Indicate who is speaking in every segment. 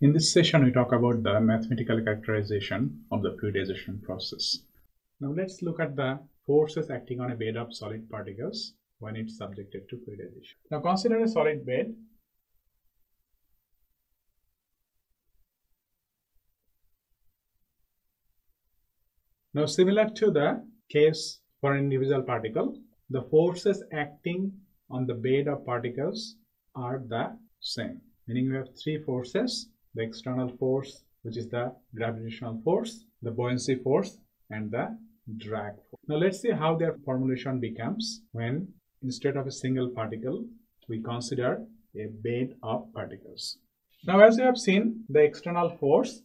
Speaker 1: In this session, we talk about the mathematical characterization of the fluidization process. Now let's look at the forces acting on a bed of solid particles when it's subjected to fluidization. Now consider a solid bed. Now similar to the case for an individual particle, the forces acting on the bed of particles are the same. Meaning you have three forces, the external force, which is the gravitational force, the buoyancy force, and the drag force. Now let's see how their formulation becomes when instead of a single particle, we consider a bed of particles. Now as you have seen, the external force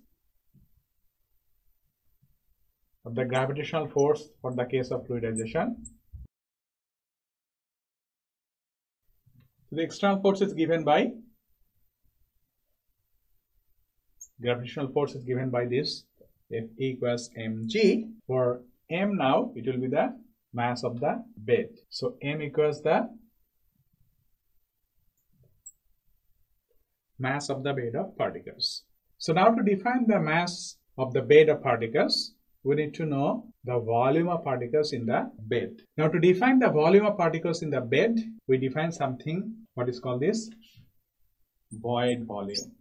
Speaker 1: of the gravitational force for the case of fluidization. The external force is given by gravitational force is given by this F equals mg for m now it will be the mass of the bed so m equals the mass of the bed of particles so now to define the mass of the bed of particles we need to know the volume of particles in the bed. Now to define the volume of particles in the bed, we define something what is called this void volume.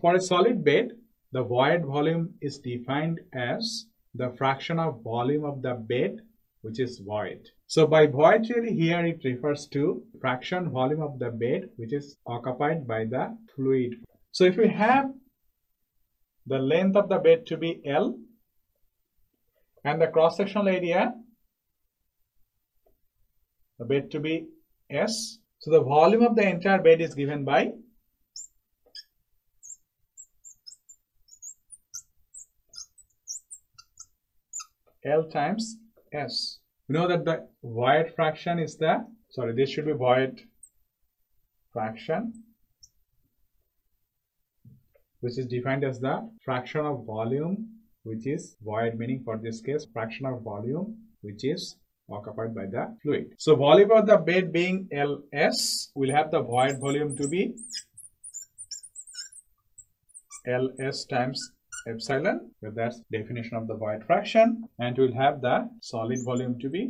Speaker 1: For a solid bed, the void volume is defined as the fraction of volume of the bed which is void. So by void theory here it refers to fraction volume of the bed which is occupied by the fluid so if we have the length of the bed to be L and the cross-sectional area, the bed to be S. So the volume of the entire bed is given by L times S. We know that the void fraction is the, sorry, this should be void fraction which is defined as the fraction of volume which is void meaning for this case fraction of volume which is occupied by the fluid. So volume of the bed being Ls, we'll have the void volume to be Ls times epsilon, so that's definition of the void fraction, and we'll have the solid volume to be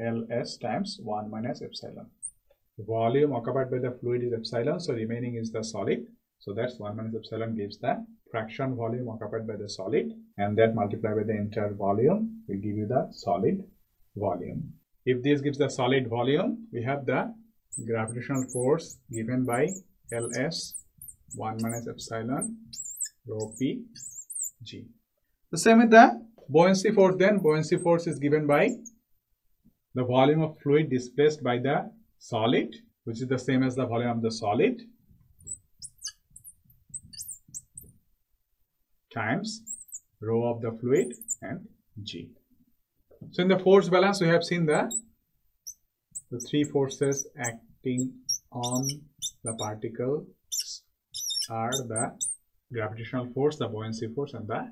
Speaker 1: Ls times 1 minus epsilon the volume occupied by the fluid is epsilon, so remaining is the solid. So that's 1 minus epsilon gives the fraction volume occupied by the solid and that multiplied by the entire volume will give you the solid volume. If this gives the solid volume, we have the gravitational force given by Ls 1 minus epsilon rho p g. The same with the buoyancy force then. Buoyancy force is given by the volume of fluid displaced by the solid which is the same as the volume of the solid times rho of the fluid and g. So in the force balance we have seen the the three forces acting on the particle are the gravitational force, the buoyancy force and the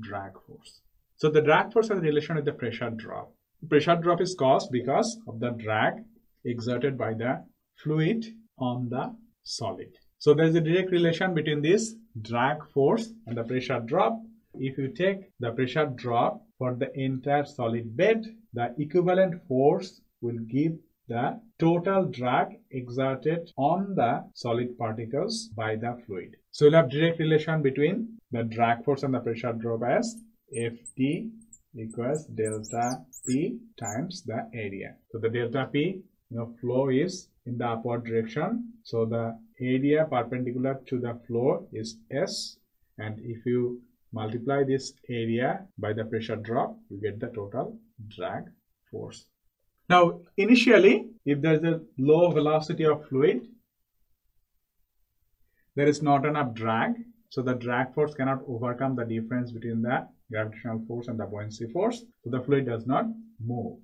Speaker 1: drag force. So the drag force has a relation with the pressure drop. Pressure drop is caused because of the drag exerted by the fluid on the solid. So there is a direct relation between this drag force and the pressure drop. If you take the pressure drop for the entire solid bed, the equivalent force will give the total drag exerted on the solid particles by the fluid. So you'll have direct relation between the drag force and the pressure drop as Ft equals delta P times the area. So the delta P you know, flow is in the upward direction. So the area perpendicular to the flow is S and if you multiply this area by the pressure drop, you get the total drag force. Now initially, if there is a low velocity of fluid, there is not enough drag. So the drag force cannot overcome the difference between the gravitational force and the buoyancy force. So the fluid does not move.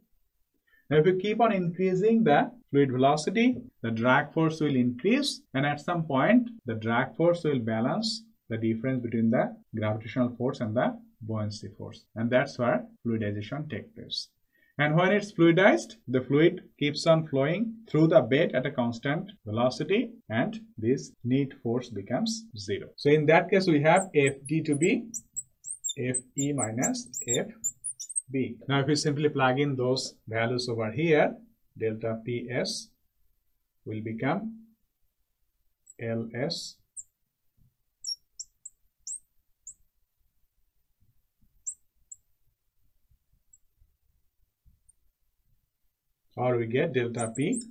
Speaker 1: Now if you keep on increasing the fluid velocity, the drag force will increase and at some point the drag force will balance the difference between the gravitational force and the buoyancy force and that's where fluidization takes place. And when it's fluidized, the fluid keeps on flowing through the bed at a constant velocity and this net force becomes zero. So in that case, we have Fd to be Fe minus Fb. Now if we simply plug in those values over here, delta Ps will become Ls or we get delta P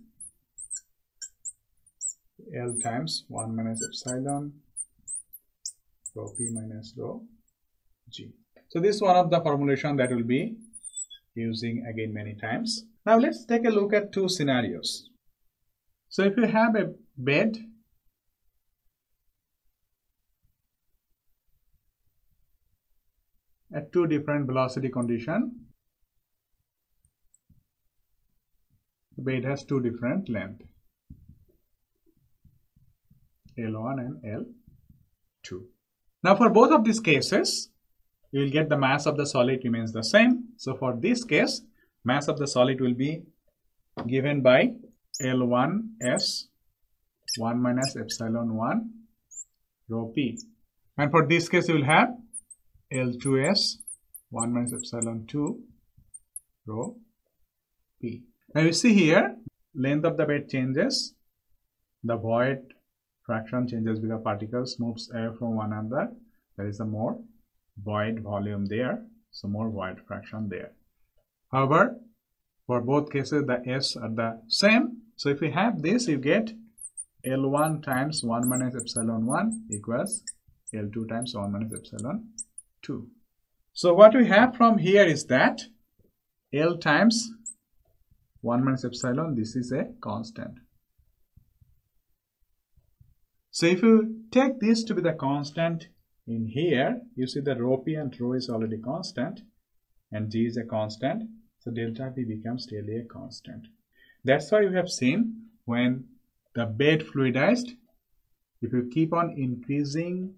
Speaker 1: L times 1 minus epsilon rho P minus rho G. So this is one of the formulation that will be using again many times. Now let's take a look at two scenarios. So if you have a bed at two different velocity condition the bed has two different length. L1 and L2 now for both of these cases you will get the mass of the solid remains the same. So for this case mass of the solid will be given by L1S 1 minus epsilon 1 rho p. And for this case you will have L2S 1 minus epsilon 2 rho p now you see here, length of the bed changes, the void fraction changes because particles moves away from one another. There is a more void volume there, so more void fraction there. However, for both cases, the S are the same. So if we have this, you get L1 times 1 minus epsilon 1 equals L2 times 1 minus epsilon 2. So what we have from here is that L times 1 minus epsilon, this is a constant. So if you take this to be the constant in here, you see the rho p and rho is already constant and g is a constant. So delta p becomes really a constant. That's why you have seen when the bed fluidized, if you keep on increasing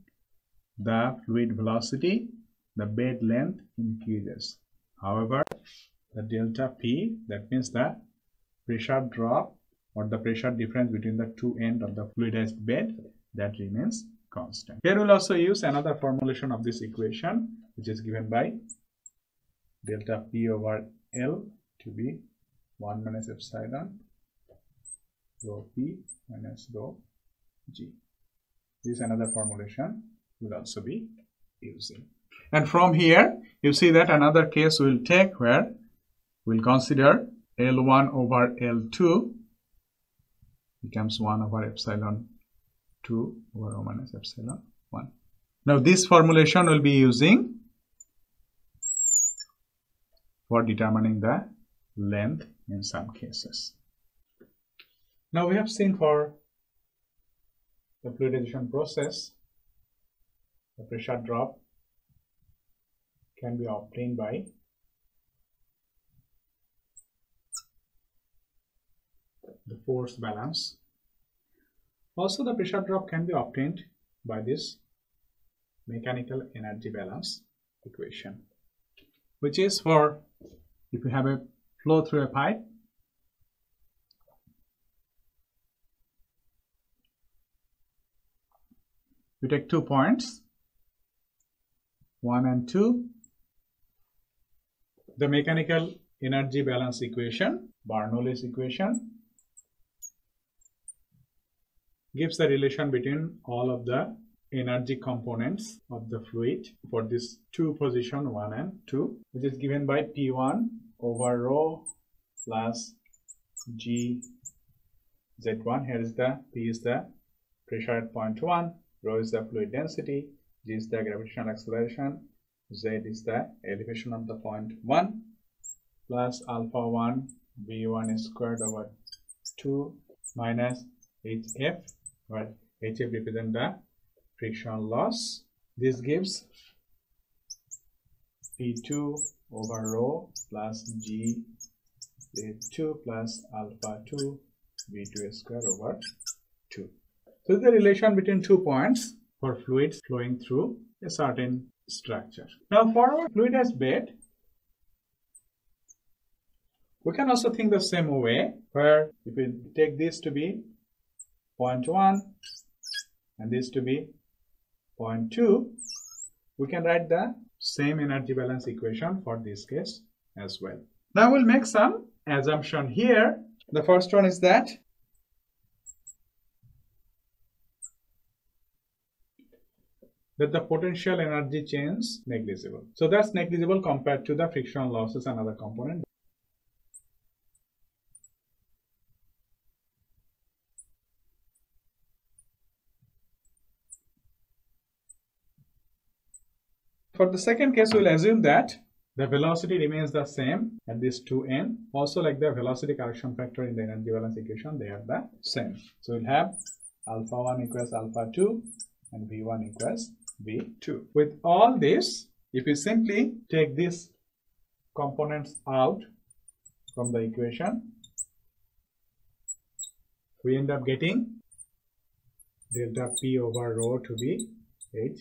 Speaker 1: the fluid velocity, the bed length increases. However, the delta P, that means the pressure drop or the pressure difference between the two end of the fluidized bed, that remains constant. Here we'll also use another formulation of this equation, which is given by delta P over L to be 1 minus epsilon rho P minus rho G. This is another formulation we'll also be using. And from here, you see that another case we'll take where we'll consider L1 over L2 becomes 1 over epsilon 2 over rho minus epsilon 1. Now this formulation will be using for determining the length in some cases. Now we have seen for the fluidization process, the pressure drop can be obtained by the force balance. Also the pressure drop can be obtained by this mechanical energy balance equation which is for if you have a flow through a pipe you take two points 1 and 2 the mechanical energy balance equation Bernoulli's equation gives the relation between all of the energy components of the fluid for this two position 1 and 2 which is given by P1 over rho plus G Z1 here is the P is the pressure at point 1 rho is the fluid density G is the gravitational acceleration Z is the elevation of the point 1 plus alpha 1 V1 squared over 2 minus HF where HF represent the friction loss. This gives P2 over rho plus G V2 plus alpha 2 V2 square over 2. So the relation between two points for fluids flowing through a certain structure. Now for our fluidized bed, We can also think the same way where if we take this to be 0.1 and this to be 0.2, we can write the same energy balance equation for this case as well. Now we'll make some assumption here. The first one is that that the potential energy change negligible. So that's negligible compared to the frictional losses and other component. For the second case, we'll assume that the velocity remains the same at this 2n. Also like the velocity correction factor in the energy balance equation, they are the same. So we'll have alpha 1 equals alpha 2 and v1 equals v2. With all this, if you simply take these components out from the equation, we end up getting delta p over rho to be h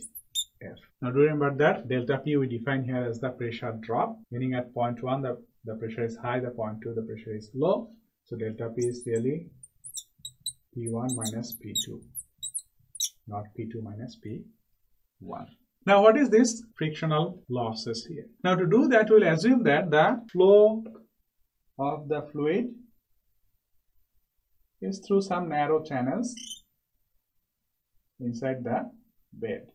Speaker 1: F. Now do remember that delta P we define here as the pressure drop, meaning at point 1 the, the pressure is high, the point 2 the pressure is low. So delta P is really P1 minus P2, not P2 minus P1. Now what is this frictional losses here? Now to do that we'll assume that the flow of the fluid is through some narrow channels inside the bed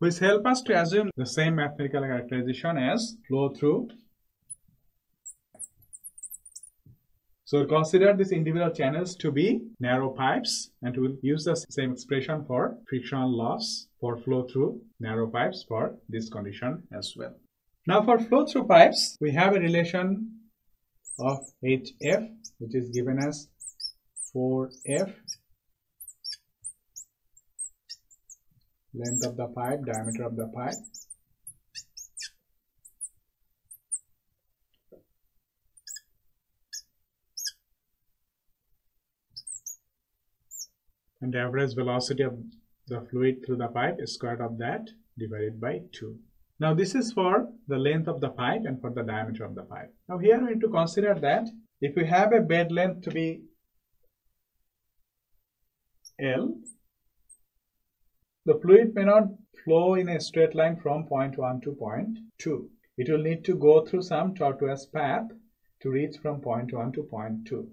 Speaker 1: which help us to assume the same mathematical characterization as flow through. So consider these individual channels to be narrow pipes and we'll use the same expression for frictional loss for flow through narrow pipes for this condition as well. Now for flow through pipes, we have a relation of HF which is given as 4F length of the pipe, diameter of the pipe. And average velocity of the fluid through the pipe is square of that divided by 2. Now this is for the length of the pipe and for the diameter of the pipe. Now here we need to consider that if we have a bed length to be L the fluid may not flow in a straight line from point 1 to point 2. It will need to go through some tortuous path to reach from point 1 to point 2.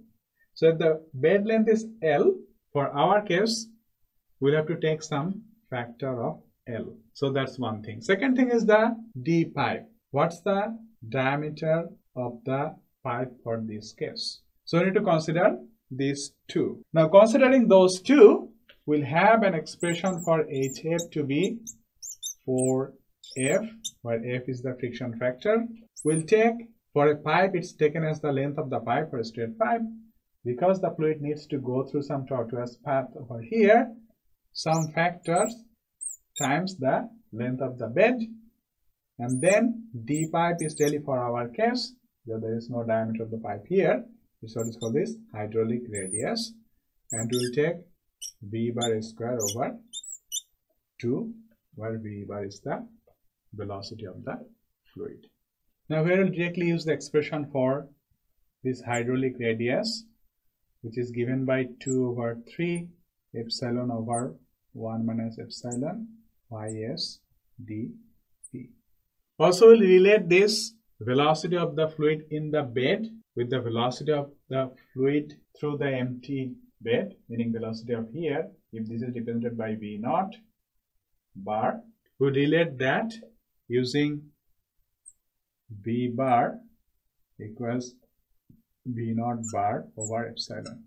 Speaker 1: So if the bed length is L, for our case, we'll have to take some factor of L. So that's one thing. Second thing is the D pipe. What's the diameter of the pipe for this case? So we need to consider these two. Now considering those two, we'll have an expression for HF to be 4F, where F is the friction factor. We'll take, for a pipe, it's taken as the length of the pipe for a straight pipe. Because the fluid needs to go through some tortuous path over here, some factors times the length of the bed. And then D pipe is really for our case, there is no diameter of the pipe here. Is what is called this hydraulic radius. And we'll take v bar square over 2 where v bar is the velocity of the fluid. Now we will directly use the expression for this hydraulic radius which is given by 2 over 3 epsilon over 1 minus epsilon ys dp. Also we'll relate this velocity of the fluid in the bed with the velocity of the fluid through the empty bed meaning velocity of here if this is represented by v naught bar we relate that using v bar equals v naught bar over epsilon.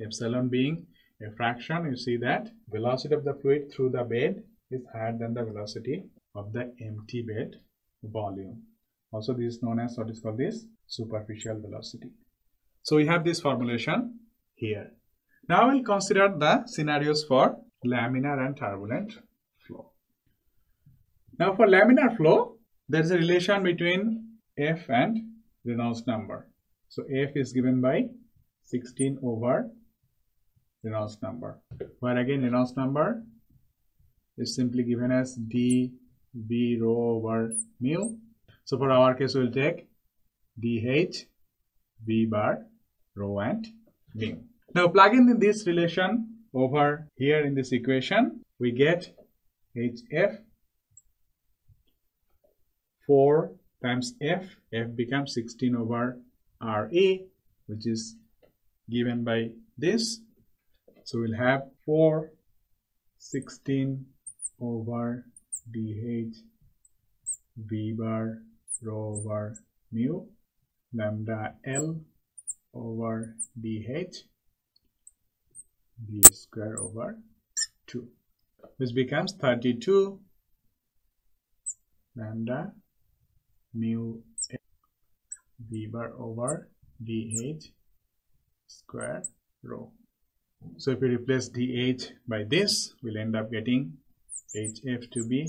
Speaker 1: Epsilon being a fraction you see that velocity of the fluid through the bed is higher than the velocity of the empty bed volume. Also this is known as what is called this superficial velocity. So we have this formulation here. Now we'll consider the scenarios for laminar and turbulent flow. Now for laminar flow, there is a relation between F and Reynolds number. So F is given by 16 over Reynolds number. Where again Reynolds number is simply given as d v rho over mu. So for our case, we'll take dH, V bar, rho and mu. Now plug in this relation over here in this equation, we get HF 4 times F, F becomes 16 over RE, which is given by this. So we'll have 4 16 over dH v bar rho over mu lambda L over dH d square over 2 which becomes 32 lambda mu v bar over dh square rho. So if we replace dh by this, we'll end up getting hf to be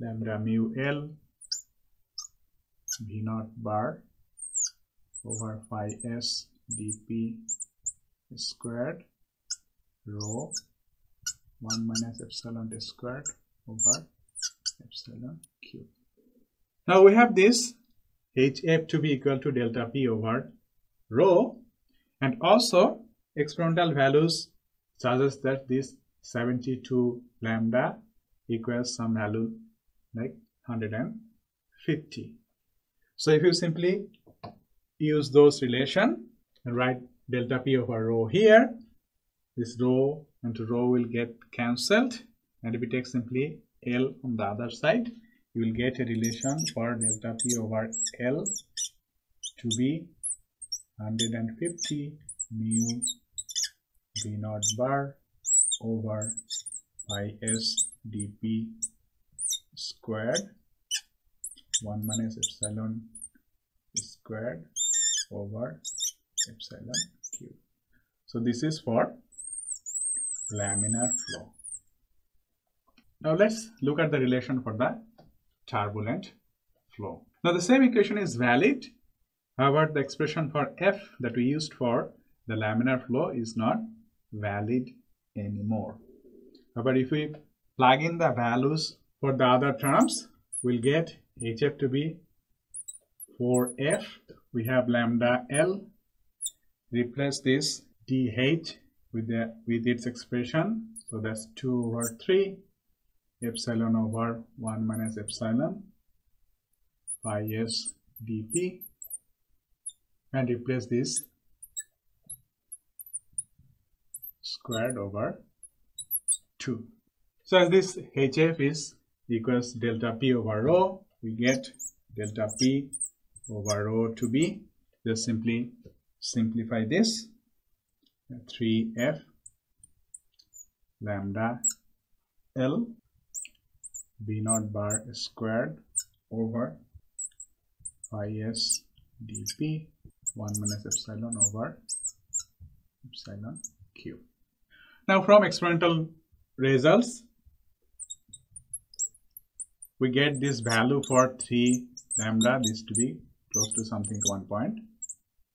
Speaker 1: lambda mu l v naught bar over phi s dp squared rho 1 minus epsilon squared over epsilon cube. Now we have this HF to be equal to delta P over rho and also experimental values suggest that this 72 lambda equals some value like 150. So if you simply use those relation and write delta P over rho here this rho and rho will get cancelled. And if we take simply L on the other side you will get a relation for delta P over L to be 150 mu V naught bar over pi s dp squared 1 minus epsilon squared over epsilon cube. So this is for laminar flow. Now let's look at the relation for the turbulent flow. Now the same equation is valid. However, the expression for F that we used for the laminar flow is not valid anymore. However, if we plug in the values for the other terms, we'll get HF to be 4F. We have lambda L. Replace this DH with the with its expression so that's 2 over 3 epsilon over 1 minus epsilon phi s dp and replace this squared over 2 so as this hf is equals delta p over rho we get delta p over rho to be just simply simplify this 3f lambda L B naught bar squared over phi s dp 1 minus epsilon over epsilon q. Now from experimental results we get this value for 3 lambda this to be close to something 1.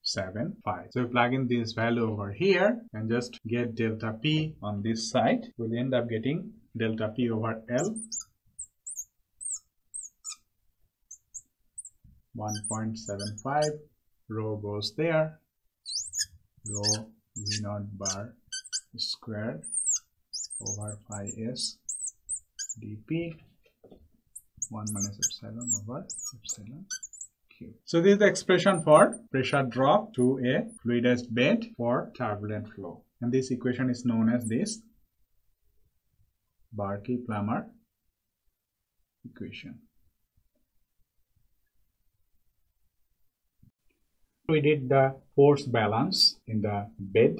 Speaker 1: 7 5 so plug in this value over here and just get delta p on this side we'll end up getting delta p over l 1.75 rho goes there. Rho v naught bar squared over phi s dp 1 minus epsilon over epsilon cube. So this is the expression for pressure drop to a fluidized bed for turbulent flow. And this equation is known as this Burke-Plummer equation. We did the force balance in the bed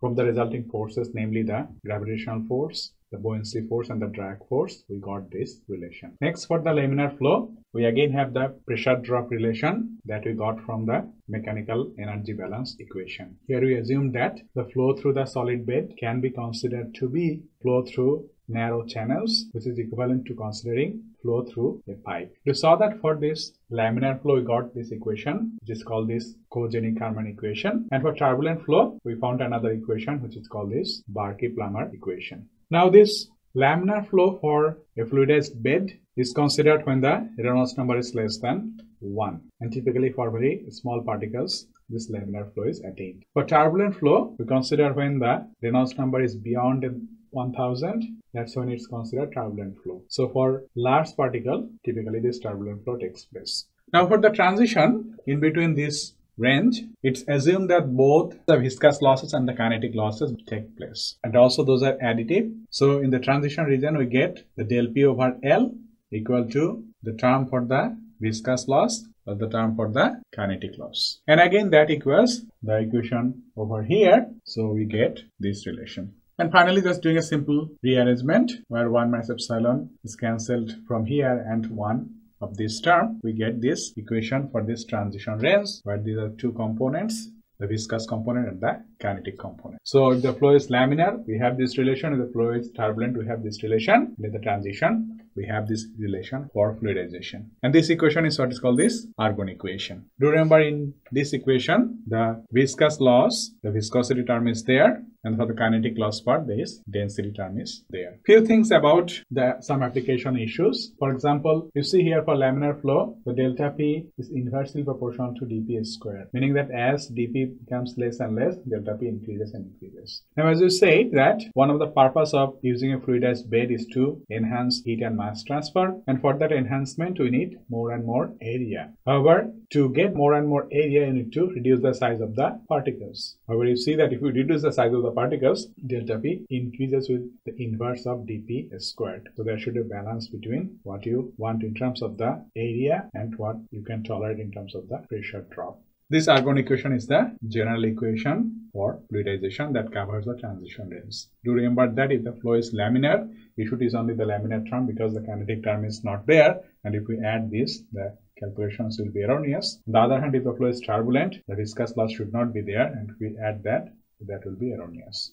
Speaker 1: from the resulting forces, namely the gravitational force, the buoyancy force and the drag force, we got this relation. Next for the laminar flow, we again have the pressure drop relation that we got from the mechanical energy balance equation. Here we assume that the flow through the solid bed can be considered to be flow through narrow channels which is equivalent to considering flow through a pipe. We saw that for this laminar flow we got this equation which is called this Kozeny-Carman equation and for turbulent flow we found another equation which is called this Burke-Plummer equation. Now this Laminar flow for a fluidized bed is considered when the Reynolds number is less than 1 and typically for very small particles this laminar flow is attained. For turbulent flow we consider when the Reynolds number is beyond 1000 that's when it's considered turbulent flow. So for large particle typically this turbulent flow takes place. Now for the transition in between this range, it's assumed that both the viscous losses and the kinetic losses take place. And also those are additive. So in the transition region, we get the del P over L equal to the term for the viscous loss or the term for the kinetic loss. And again, that equals the equation over here. So we get this relation. And finally, just doing a simple rearrangement where 1 minus epsilon is cancelled from here and 1 of this term, we get this equation for this transition range where these are two components the viscous component and the kinetic component. So if the flow is laminar, we have this relation. If the flow is turbulent, we have this relation. With the transition, we have this relation for fluidization. And this equation is what is called this Ergun equation. Do remember in this equation, the viscous loss, the viscosity term is there and for the kinetic loss part there is density term is there. Few things about the some application issues. For example, you see here for laminar flow, the delta P is inversely proportional to dP square, meaning that as dP becomes less and less, delta P increases and increases. Now as you say that one of the purpose of using a fluidized bed is to enhance heat and mass transfer and for that enhancement we need more and more area. However, to get more and more area you need to reduce the size of the particles. However, you see that if you reduce the size of the particles, delta P increases with the inverse of dP squared. So there should be a balance between what you want in terms of the area and what you can tolerate in terms of the pressure drop. This Ergun equation is the general equation for fluidization that covers the transition range. Do remember that if the flow is laminar, you should use only the laminar term because the kinetic term is not there. And if we add this, the calculations will be erroneous. On the other hand, if the flow is turbulent, the viscous loss should not be there. And if we add that, that will be erroneous.